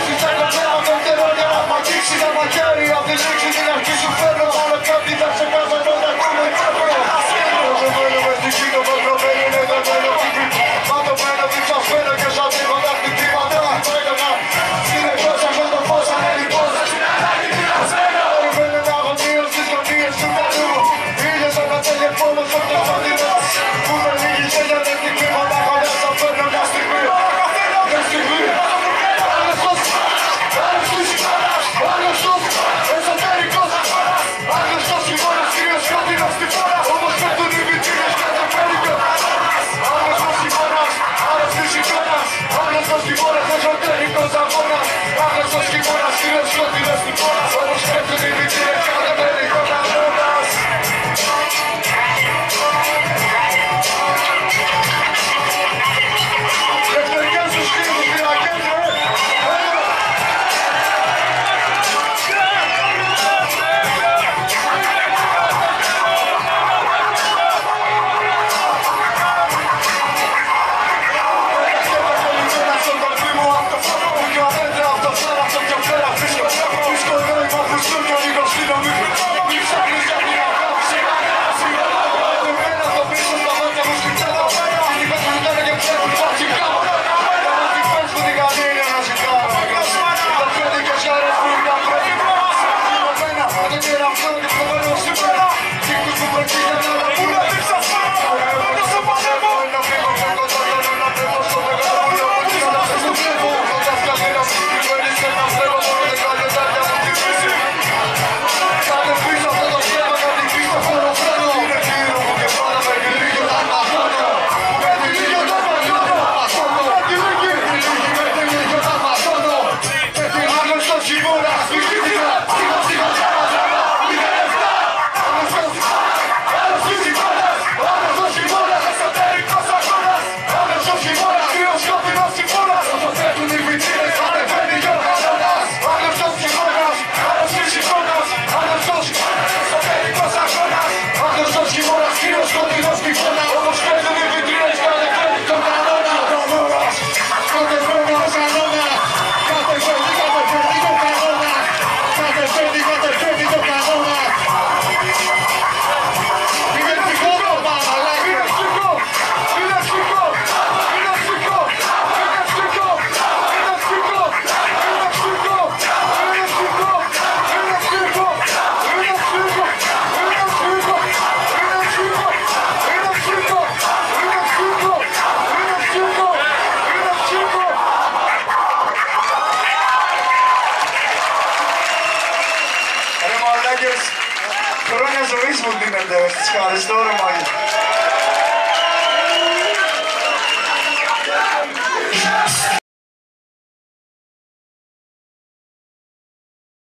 수 있다. Μάγκες. Χρόνια ζωής μου δίνετε. Σας ευχαριστώ ρε Μάγκες.